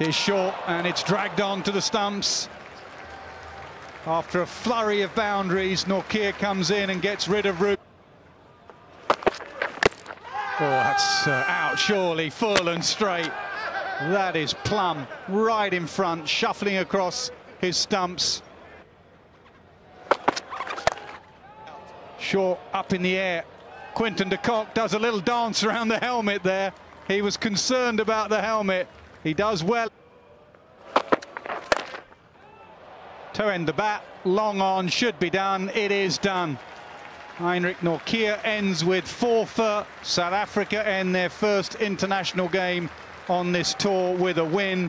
It is short and it's dragged on to the stumps. After a flurry of boundaries, Nortje comes in and gets rid of Root. Oh, that's uh, out surely, full and straight. That is plumb, right in front, shuffling across his stumps. Short up in the air. Quinton de Kock does a little dance around the helmet there. He was concerned about the helmet. He does well. To end the bat, long on, should be done. It is done. Anrich Nortje ends with four for South Africa end their first international game on this tour with a win.